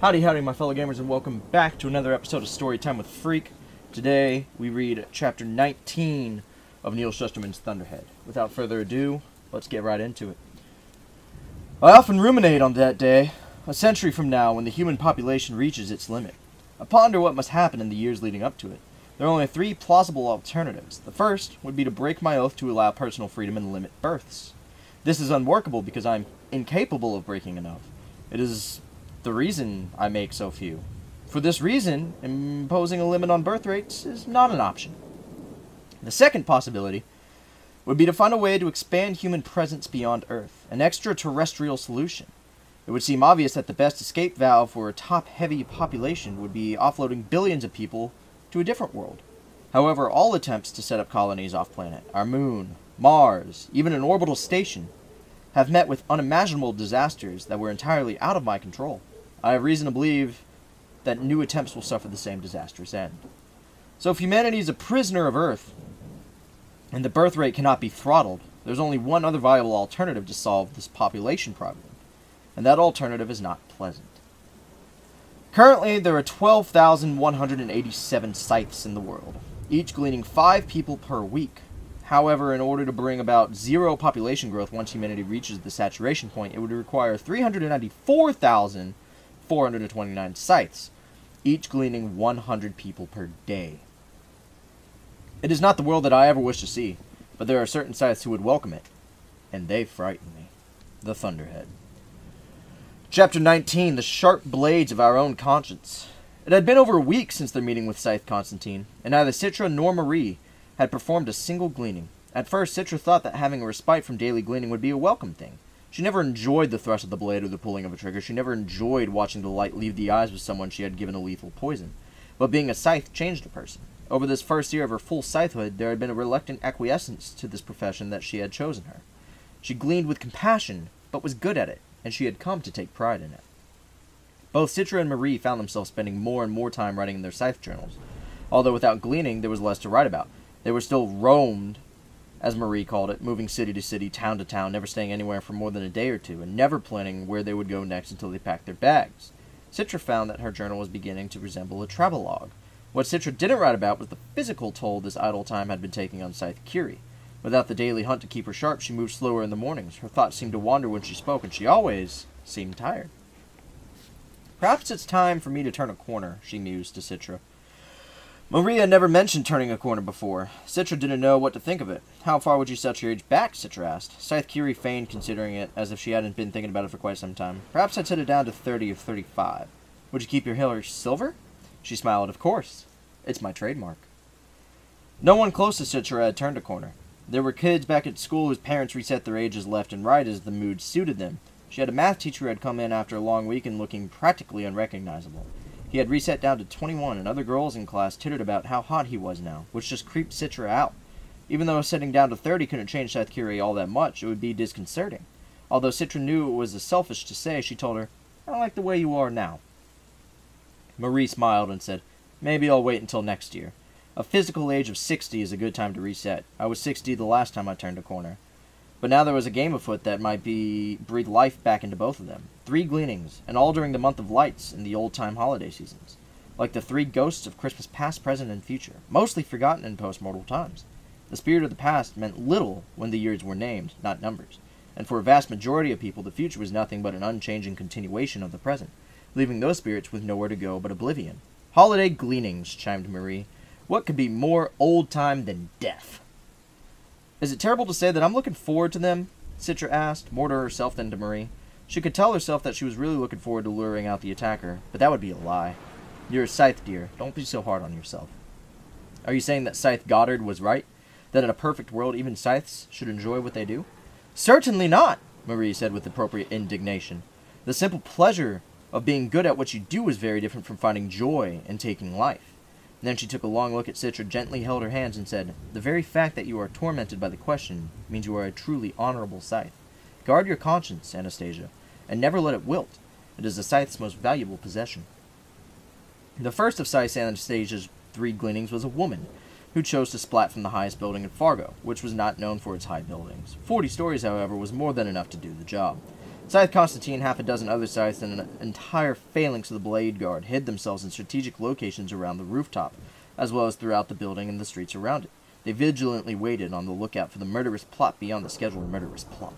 Howdy, howdy, my fellow gamers, and welcome back to another episode of Storytime with Freak. Today, we read chapter 19 of Neal Shusterman's Thunderhead. Without further ado, let's get right into it. I often ruminate on that day, a century from now, when the human population reaches its limit. I ponder what must happen in the years leading up to it. There are only three plausible alternatives. The first would be to break my oath to allow personal freedom and limit births. This is unworkable because I'm incapable of breaking an oath. It is the reason I make so few. For this reason, imposing a limit on birth rates is not an option. The second possibility would be to find a way to expand human presence beyond Earth, an extraterrestrial solution. It would seem obvious that the best escape valve for a top heavy population would be offloading billions of people to a different world. However, all attempts to set up colonies off planet, our moon, Mars, even an orbital station, have met with unimaginable disasters that were entirely out of my control. I have reason to believe that new attempts will suffer the same disastrous end. So if humanity is a prisoner of Earth, and the birth rate cannot be throttled, there's only one other viable alternative to solve this population problem, and that alternative is not pleasant. Currently, there are 12,187 scythes in the world, each gleaning 5 people per week. However, in order to bring about zero population growth once humanity reaches the saturation point, it would require 394,429 scythes, each gleaning 100 people per day. It is not the world that I ever wish to see, but there are certain scythes who would welcome it, and they frighten me. The Thunderhead. Chapter 19 The Sharp Blades of Our Own Conscience. It had been over a week since their meeting with Scythe Constantine, and neither Citra nor Marie had performed a single gleaning. At first, Citra thought that having a respite from daily gleaning would be a welcome thing. She never enjoyed the thrust of the blade or the pulling of a trigger. She never enjoyed watching the light leave the eyes of someone she had given a lethal poison. But being a scythe changed a person. Over this first year of her full scythehood, there had been a reluctant acquiescence to this profession that she had chosen her. She gleaned with compassion, but was good at it, and she had come to take pride in it. Both Citra and Marie found themselves spending more and more time writing in their scythe journals. Although without gleaning, there was less to write about. They were still roamed, as Marie called it, moving city to city, town to town, never staying anywhere for more than a day or two, and never planning where they would go next until they packed their bags. Citra found that her journal was beginning to resemble a travelogue. What Citra didn't write about was the physical toll this idle time had been taking on Scythe Curie. Without the daily hunt to keep her sharp, she moved slower in the mornings. Her thoughts seemed to wander when she spoke, and she always seemed tired. Perhaps it's time for me to turn a corner, she mused to Citra. Maria never mentioned turning a corner before. Citra didn't know what to think of it. How far would you set your age back? Citra asked. Scythe feigned considering it, as if she hadn't been thinking about it for quite some time. Perhaps I'd set it down to 30 or 35. Would you keep your hair silver? She smiled. Of course. It's my trademark. No one close to Citra had turned a corner. There were kids back at school whose parents reset their ages left and right as the mood suited them. She had a math teacher who had come in after a long week and looking practically unrecognizable. He had reset down to 21, and other girls in class tittered about how hot he was now, which just creeped Citra out. Even though setting down to 30 couldn't change Scythe Curie all that much, it would be disconcerting. Although Citra knew it was a selfish to say, she told her, I like the way you are now. Marie smiled and said, Maybe I'll wait until next year. A physical age of 60 is a good time to reset. I was 60 the last time I turned a corner. But now there was a game afoot that might be breathe life back into both of them. Three gleanings, and all during the month of lights in the old-time holiday seasons. Like the three ghosts of Christmas past, present, and future, mostly forgotten in post-mortal times. The spirit of the past meant little when the years were named, not numbers. And for a vast majority of people, the future was nothing but an unchanging continuation of the present, leaving those spirits with nowhere to go but oblivion. Holiday gleanings, chimed Marie. What could be more old time than death? Is it terrible to say that I'm looking forward to them? Citra asked, more to herself than to Marie. She could tell herself that she was really looking forward to luring out the attacker, but that would be a lie. You're a Scythe, dear. Don't be so hard on yourself. Are you saying that Scythe Goddard was right? That in a perfect world, even Scythes should enjoy what they do? Certainly not, Marie said with appropriate indignation. The simple pleasure of being good at what you do is very different from finding joy in taking life. Then she took a long look at Citra, gently held her hands, and said, The very fact that you are tormented by the question means you are a truly honorable scythe. Guard your conscience, Anastasia, and never let it wilt. It is the scythe's most valuable possession. The first of Scythe Anastasia's three gleanings was a woman, who chose to splat from the highest building in Fargo, which was not known for its high buildings. Forty stories, however, was more than enough to do the job. Scythe Constantine, half a dozen other scythes, and an entire phalanx of the Blade Guard hid themselves in strategic locations around the rooftop, as well as throughout the building and the streets around it. They vigilantly waited on the lookout for the murderous plot beyond the scheduled murderous plot.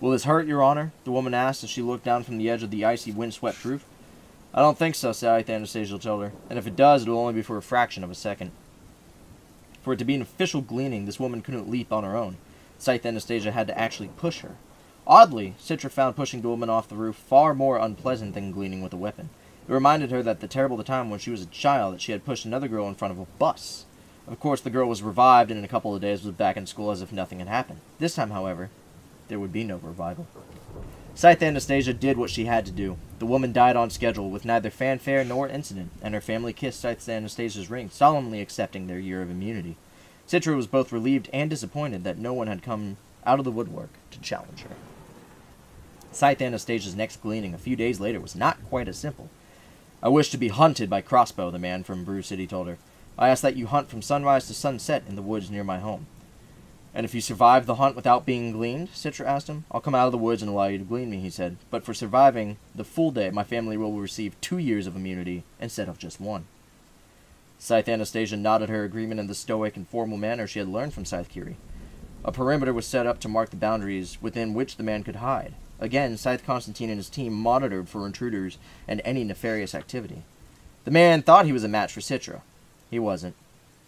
Will this hurt, Your Honor? The woman asked as she looked down from the edge of the icy, windswept roof. I don't think so, Scythe, Anastasia told her. And if it does, it'll only be for a fraction of a second. For it to be an official gleaning, this woman couldn't leap on her own. Scythe Anastasia had to actually push her. Oddly, Citra found pushing the woman off the roof far more unpleasant than gleaning with a weapon. It reminded her that the terrible time when she was a child that she had pushed another girl in front of a bus. Of course, the girl was revived and in a couple of days was back in school as if nothing had happened. This time, however, there would be no revival. Scythe Anastasia did what she had to do. The woman died on schedule, with neither fanfare nor incident, and her family kissed Scythe Anastasia's ring, solemnly accepting their year of immunity. Citra was both relieved and disappointed that no one had come out of the woodwork to challenge her. Scythe Anastasia's next gleaning a few days later was not quite as simple. I wish to be hunted by Crossbow, the man from Brew City told her. I ask that you hunt from sunrise to sunset in the woods near my home. And if you survive the hunt without being gleaned, Citra asked him, I'll come out of the woods and allow you to glean me, he said. But for surviving the full day, my family will receive two years of immunity instead of just one. Scythe Anastasia nodded her agreement in the stoic and formal manner she had learned from Scythe Curie. A perimeter was set up to mark the boundaries within which the man could hide. Again, Scythe Constantine and his team monitored for intruders and any nefarious activity. The man thought he was a match for Citra. He wasn't.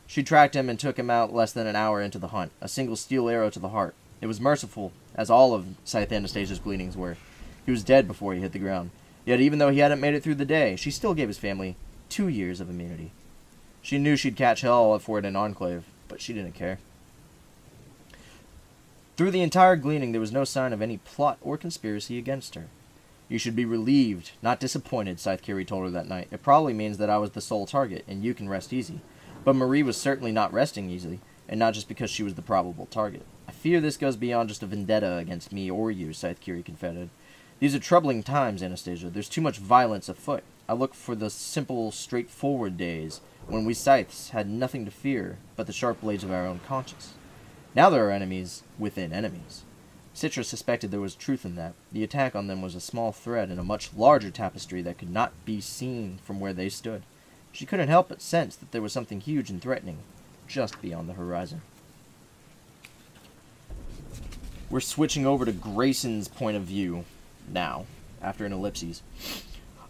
She tracked him and took him out less than an hour into the hunt, a single steel arrow to the heart. It was merciful, as all of Scythe Anastasia's gleanings were. He was dead before he hit the ground. Yet even though he hadn't made it through the day, she still gave his family two years of immunity. She knew she'd catch hell for it in Enclave, but she didn't care. Through the entire gleaning, there was no sign of any plot or conspiracy against her. You should be relieved, not disappointed, Scythe Curie told her that night. It probably means that I was the sole target, and you can rest easy. But Marie was certainly not resting easily, and not just because she was the probable target. I fear this goes beyond just a vendetta against me or you, Scythe Curie confided. These are troubling times, Anastasia. There's too much violence afoot. I look for the simple, straightforward days when we Scythes had nothing to fear but the sharp blades of our own conscience. Now there are enemies within enemies. Citra suspected there was truth in that. The attack on them was a small thread in a much larger tapestry that could not be seen from where they stood. She couldn't help but sense that there was something huge and threatening just beyond the horizon. We're switching over to Grayson's point of view now, after an ellipses.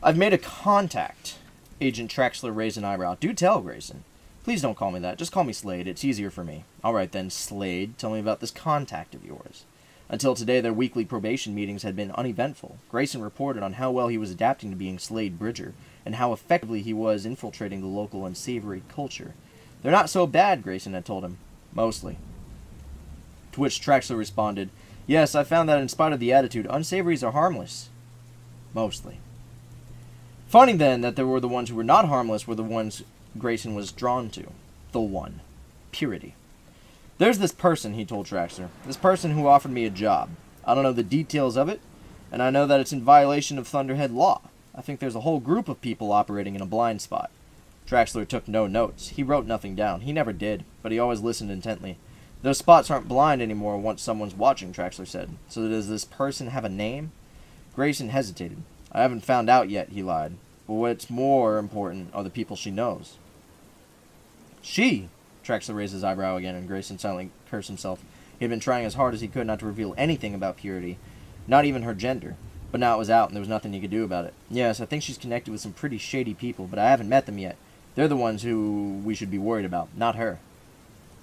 I've made a contact. Agent Traxler raised an eyebrow. Do tell, Grayson. Please don't call me that. Just call me Slade. It's easier for me. All right then, Slade. Tell me about this contact of yours. Until today, their weekly probation meetings had been uneventful. Grayson reported on how well he was adapting to being Slade Bridger, and how effectively he was infiltrating the local unsavory culture. They're not so bad, Grayson had told him. Mostly. To which Traxler responded, Yes, I found that in spite of the attitude, unsavories are harmless. Mostly. Funny then that there were the ones who were not harmless were the ones Grayson was drawn to. The one. Purity. There's this person, he told Traxler. This person who offered me a job. I don't know the details of it, and I know that it's in violation of Thunderhead law. I think there's a whole group of people operating in a blind spot. Traxler took no notes. He wrote nothing down. He never did, but he always listened intently. Those spots aren't blind anymore once someone's watching, Traxler said. So does this person have a name? Grayson hesitated. I haven't found out yet, he lied. But what's more important are the people she knows. She! Traxler raised his eyebrow again, and Grayson silently cursed himself. He had been trying as hard as he could not to reveal anything about Purity, not even her gender. But now it was out, and there was nothing he could do about it. Yes, I think she's connected with some pretty shady people, but I haven't met them yet. They're the ones who we should be worried about, not her.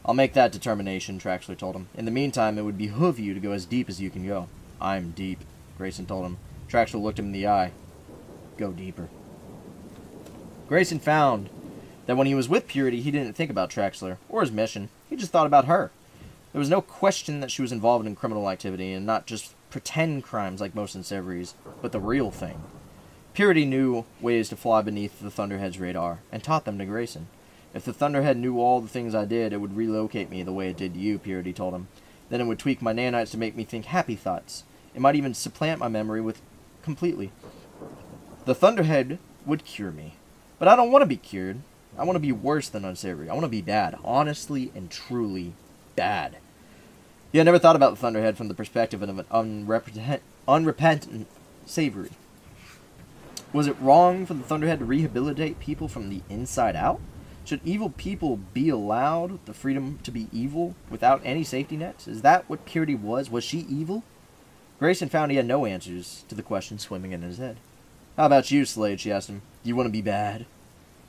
I'll make that determination, Traxler told him. In the meantime, it would behoove you to go as deep as you can go. I'm deep, Grayson told him. Traxler looked him in the eye. Go deeper. Grayson found that when he was with Purity, he didn't think about Traxler or his mission. He just thought about her. There was no question that she was involved in criminal activity, and not just pretend crimes like most Unsavories, but the real thing. Purity knew ways to fly beneath the Thunderhead's radar, and taught them to Grayson. If the Thunderhead knew all the things I did, it would relocate me the way it did you, Purity told him. Then it would tweak my nanites to make me think happy thoughts. It might even supplant my memory with completely. The Thunderhead would cure me. But I don't want to be cured. I want to be worse than unsavory. I want to be bad. Honestly and truly bad. Yeah, I never thought about the Thunderhead from the perspective of an unrepentant Savory. Was it wrong for the Thunderhead to rehabilitate people from the inside out? Should evil people be allowed the freedom to be evil without any safety nets? Is that what Purity was? Was she evil? Grayson found he had no answers to the question swimming in his head. How about you, Slade? she asked him. Do you want to be bad?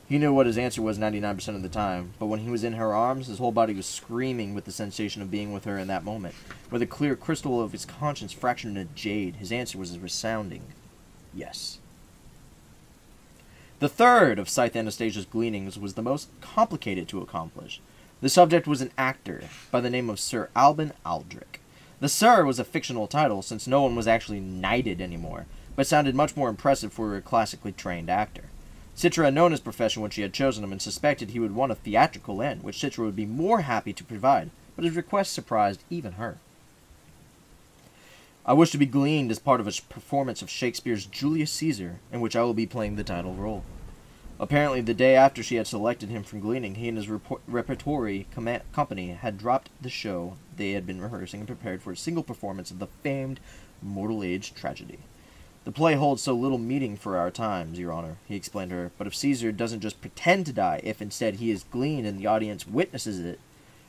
He knew what his answer was 99% of the time, but when he was in her arms, his whole body was screaming with the sensation of being with her in that moment. Where the clear crystal of his conscience fractured into jade, his answer was a resounding yes. The third of Scythe Anastasia's gleanings was the most complicated to accomplish. The subject was an actor by the name of Sir Alban Aldrich. The Sir was a fictional title since no one was actually knighted anymore, but sounded much more impressive for a classically trained actor. Citra had known his profession when she had chosen him and suspected he would want a theatrical end, which Citra would be more happy to provide, but his request surprised even her. I wish to be gleaned as part of a performance of Shakespeare's Julius Caesar, in which I will be playing the title role. Apparently, the day after she had selected him for gleaning, he and his repertory com- company had dropped the show they had been rehearsing and prepared for a single performance of the famed Mortal Age tragedy. The play holds so little meaning for our times, Your Honor, he explained to her, but if Caesar doesn't just pretend to die, if instead he is gleaned and the audience witnesses it,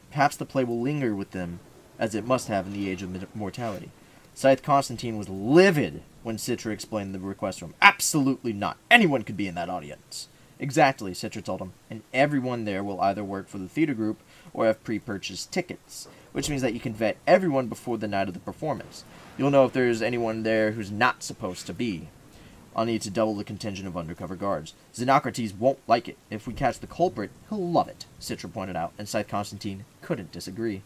perhaps the play will linger with them, as it must have in the age of mortality. Scythe Constantine was livid when Citra explained the request to him. Absolutely not. Anyone could be in that audience. Exactly, Citra told him, and everyone there will either work for the theater group or have pre-purchased tickets, which means that you can vet everyone before the night of the performance. You'll know if there's anyone there who's not supposed to be. I'll need to double the contingent of undercover guards. Xenocrates won't like it. If we catch the culprit, he'll love it, Citra pointed out, and Scythe Constantine couldn't disagree.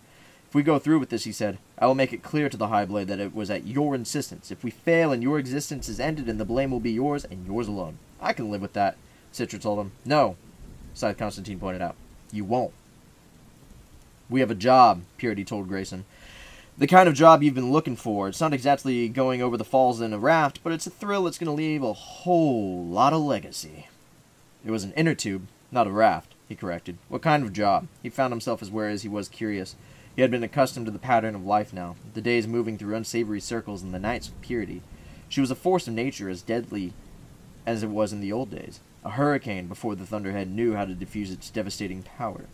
If we go through with this, he said, I will make it clear to the High Blade that it was at your insistence. If we fail and your existence is ended, and the blame will be yours and yours alone. I can live with that, Citra told him. No, Scythe Constantine pointed out. You won't. We have a job, Purity told Grayson. The kind of job you've been looking for. It's not exactly going over the falls in a raft, but it's a thrill that's going to leave a whole lot of legacy. It was an inner tube, not a raft, he corrected. What kind of job? He found himself as whereas he was curious. He had been accustomed to the pattern of life now, the days moving through unsavory circles and the nights with purity. She was a force of nature as deadly as it was in the old days, a hurricane before the Thunderhead knew how to diffuse its devastating power,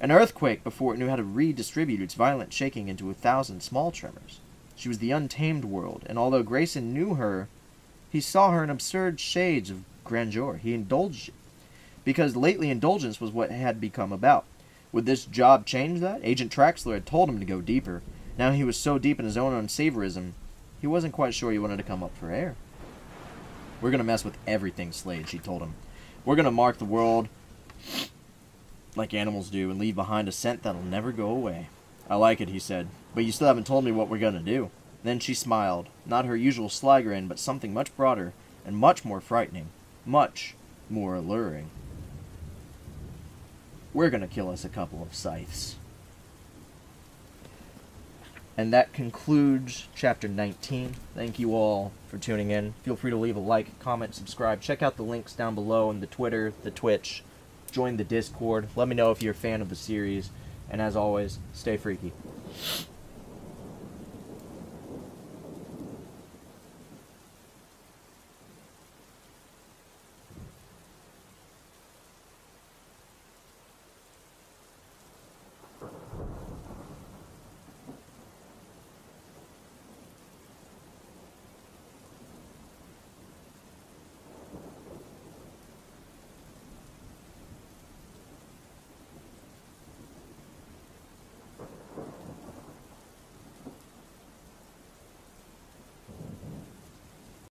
an earthquake before it knew how to redistribute its violent shaking into a thousand small tremors. She was the untamed world, and although Grayson knew her, he saw her in absurd shades of grandeur. He indulged it, because lately indulgence was what had become about. Would this job change that? Agent Traxler had told him to go deeper. Now he was so deep in his own unsavorism, he wasn't quite sure he wanted to come up for air. We're going to mess with everything, Slade, she told him. We're going to mark the world like animals do and leave behind a scent that'll never go away. I like it, he said, but you still haven't told me what we're going to do. Then she smiled, not her usual sly grin, but something much broader and much more frightening, much more alluring we're going to kill us a couple of scythes. And that concludes chapter 19. Thank you all for tuning in. Feel free to leave a like, comment, subscribe. Check out the links down below in the Twitter, the Twitch. Join the Discord. Let me know if you're a fan of the series. And as always, stay freaky.